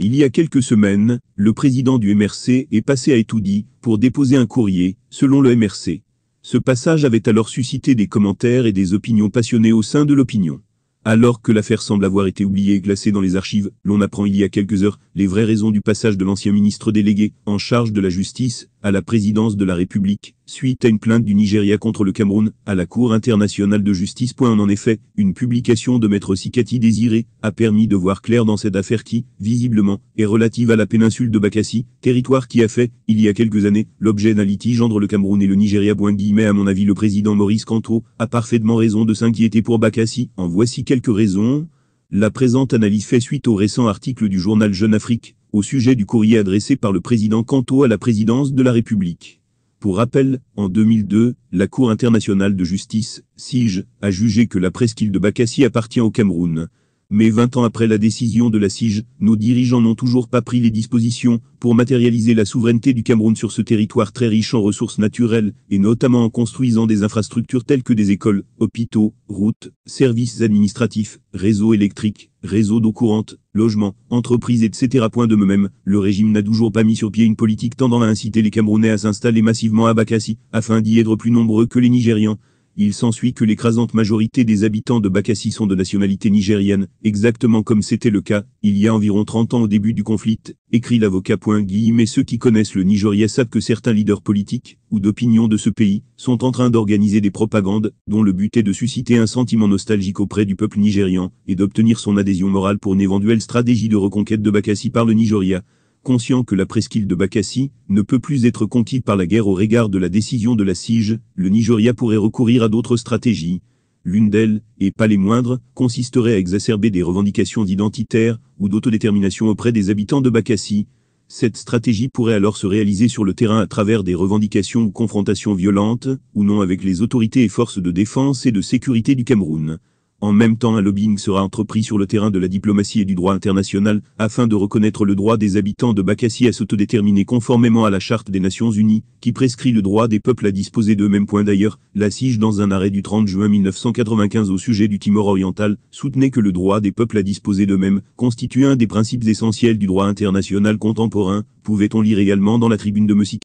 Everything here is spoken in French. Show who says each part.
Speaker 1: Il y a quelques semaines, le président du MRC est passé à Etoudi pour déposer un courrier, selon le MRC. Ce passage avait alors suscité des commentaires et des opinions passionnées au sein de l'opinion. Alors que l'affaire semble avoir été oubliée et glacée dans les archives, l'on apprend il y a quelques heures les vraies raisons du passage de l'ancien ministre délégué en charge de la justice à la présidence de la République, suite à une plainte du Nigeria contre le Cameroun à la Cour internationale de justice. En effet, une publication de Maître Sikati Désiré a permis de voir clair dans cette affaire qui, visiblement, est relative à la péninsule de Bakassi, territoire qui a fait, il y a quelques années, l'objet d'un litige entre le Cameroun et le Nigeria. Mais à mon avis, le président Maurice Kanto a parfaitement raison de s'inquiéter pour Bakassi. En voici quelques raisons. La présente analyse fait suite au récent article du journal Jeune Afrique, au sujet du courrier adressé par le président Kanto à la présidence de la République. Pour rappel, en 2002, la Cour internationale de justice, SIGE, a jugé que la presqu'île de Bakassi appartient au Cameroun. Mais 20 ans après la décision de la SIGE, nos dirigeants n'ont toujours pas pris les dispositions pour matérialiser la souveraineté du Cameroun sur ce territoire très riche en ressources naturelles, et notamment en construisant des infrastructures telles que des écoles, hôpitaux, routes, services administratifs, réseaux électriques, réseaux d'eau courante, logements, entreprises etc. Point de même, le régime n'a toujours pas mis sur pied une politique tendant à inciter les Camerounais à s'installer massivement à Bakassi, afin d'y être plus nombreux que les Nigérians. Il s'ensuit que l'écrasante majorité des habitants de Bakassi sont de nationalité nigérienne, exactement comme c'était le cas, il y a environ 30 ans au début du conflit, écrit l'avocat. Mais ceux qui connaissent le Nigeria savent que certains leaders politiques, ou d'opinion de ce pays, sont en train d'organiser des propagandes, dont le but est de susciter un sentiment nostalgique auprès du peuple nigérian, et d'obtenir son adhésion morale pour une éventuelle stratégie de reconquête de Bakassi par le Nigeria conscient que la presqu'île de Bakassi ne peut plus être conquise par la guerre au regard de la décision de la SIGE, le Nigeria pourrait recourir à d'autres stratégies. L'une d'elles, et pas les moindres, consisterait à exacerber des revendications d'identitaire ou d'autodétermination auprès des habitants de Bakassi. Cette stratégie pourrait alors se réaliser sur le terrain à travers des revendications ou confrontations violentes, ou non avec les autorités et forces de défense et de sécurité du Cameroun. En même temps, un lobbying sera entrepris sur le terrain de la diplomatie et du droit international, afin de reconnaître le droit des habitants de Bakassi à s'autodéterminer conformément à la Charte des Nations Unies, qui prescrit le droit des peuples à disposer d'eux-mêmes. D'ailleurs, la SIGE dans un arrêt du 30 juin 1995 au sujet du Timor oriental, soutenait que le droit des peuples à disposer d'eux-mêmes constitue un des principes essentiels du droit international contemporain, pouvait-on lire également dans la tribune de Messika.